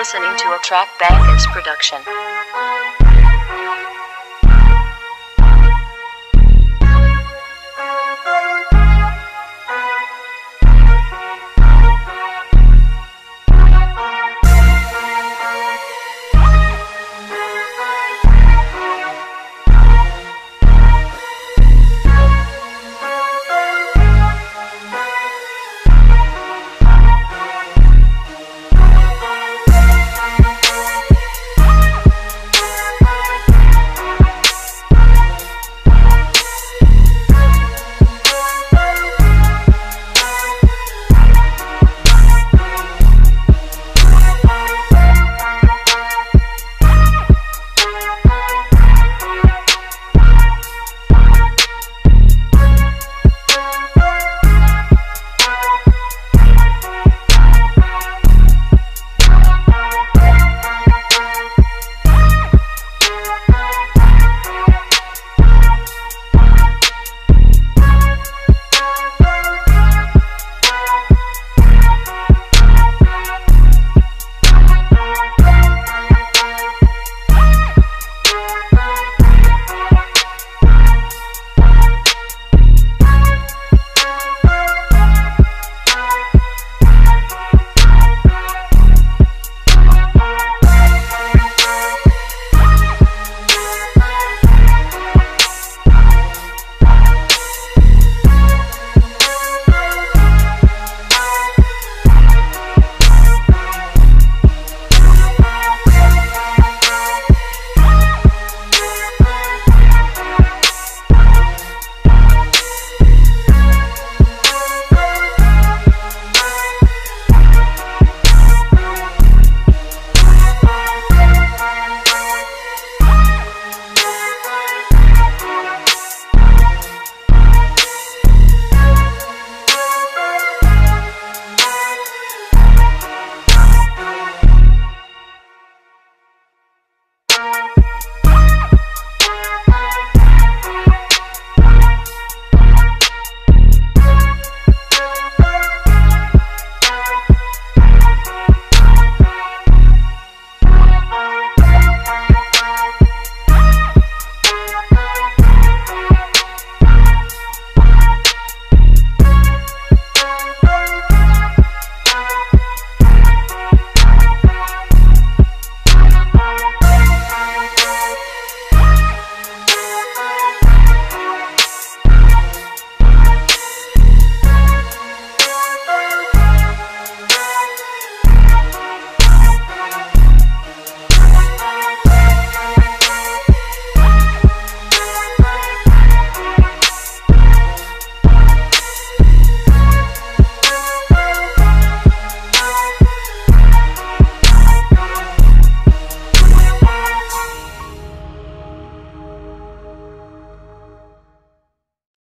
listening to a Track Bangers production.